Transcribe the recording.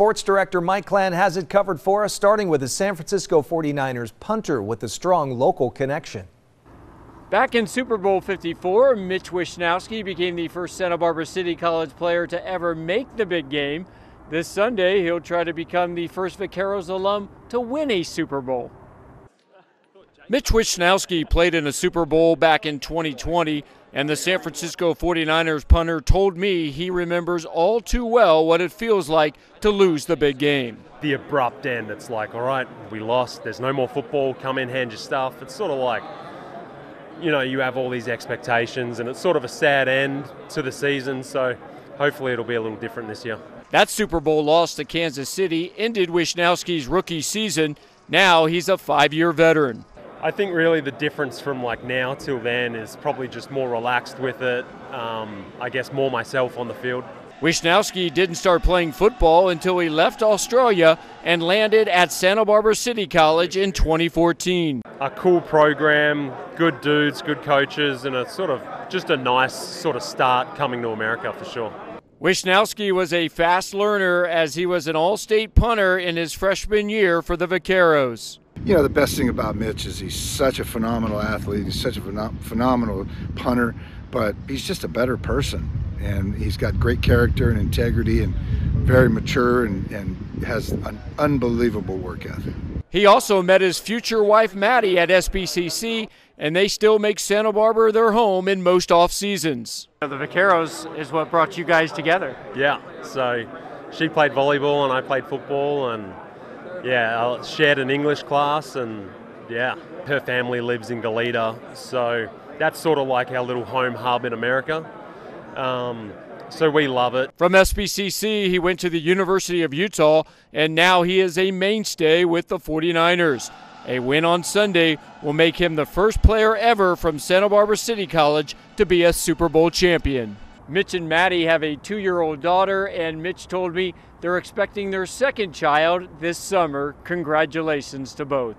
Sports Director Mike Klan has it covered for us, starting with the San Francisco 49ers punter with a strong local connection. Back in Super Bowl 54, Mitch Wishnowsky became the first Santa Barbara City College player to ever make the big game. This Sunday, he'll try to become the first Vaqueros alum to win a Super Bowl. Mitch Wishnowsky played in a Super Bowl back in 2020, and the San Francisco 49ers punter told me he remembers all too well what it feels like to lose the big game. The abrupt end, it's like, all right, we lost, there's no more football, come in, hand your stuff. It's sort of like, you know, you have all these expectations, and it's sort of a sad end to the season, so hopefully it'll be a little different this year. That Super Bowl loss to Kansas City ended Wishnowsky's rookie season. Now he's a five year veteran. I think really the difference from like now till then is probably just more relaxed with it. Um, I guess more myself on the field. Wishnowsky didn't start playing football until he left Australia and landed at Santa Barbara City College in 2014. A cool program, good dudes, good coaches, and a sort of just a nice sort of start coming to America for sure. Wishnowsky was a fast learner as he was an all state punter in his freshman year for the Vaqueros. You know, the best thing about Mitch is he's such a phenomenal athlete. He's such a phenomenal punter, but he's just a better person. And he's got great character and integrity and very mature and, and has an unbelievable work ethic. He also met his future wife, Maddie, at SBCC, and they still make Santa Barbara their home in most off seasons. The Vaqueros is what brought you guys together. Yeah, so she played volleyball and I played football, and yeah, I shared an English class, and yeah, her family lives in Goleta, so that's sort of like our little home hub in America. Um, so we love it. From SBCC, he went to the University of Utah, and now he is a mainstay with the 49ers. A win on Sunday will make him the first player ever from Santa Barbara City College to be a Super Bowl champion. Mitch and Maddie have a two year old daughter, and Mitch told me they're expecting their second child this summer. Congratulations to both.